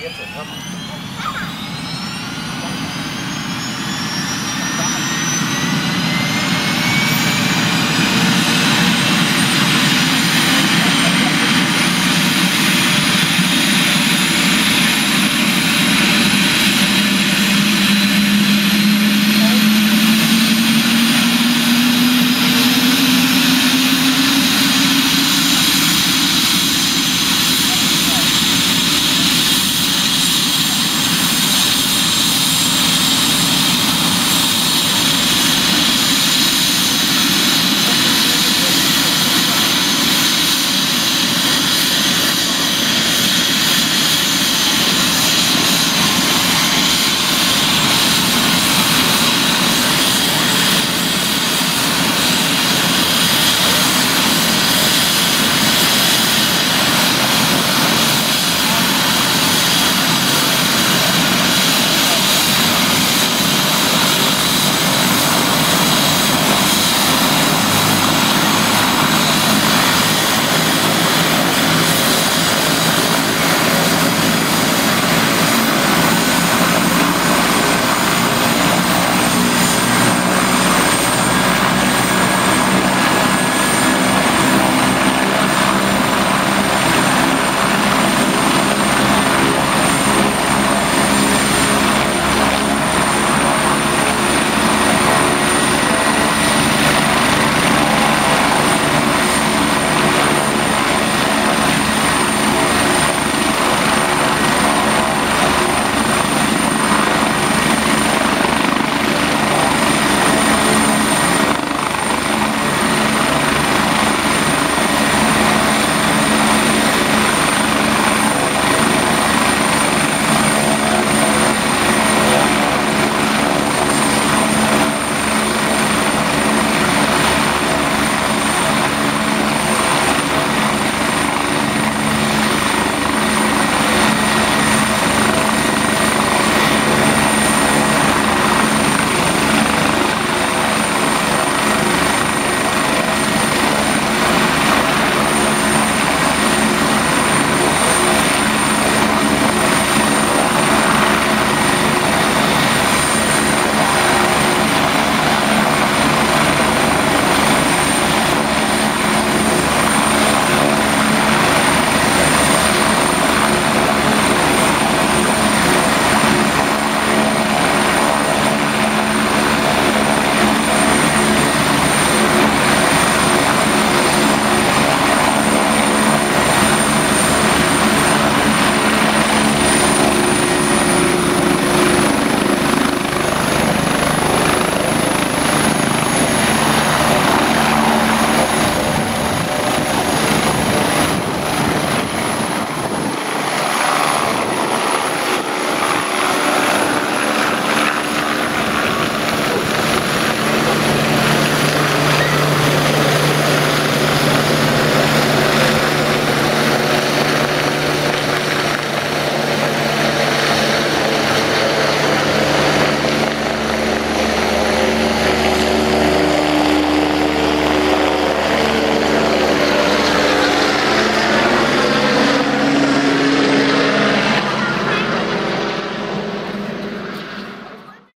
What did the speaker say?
Jetzt, komm.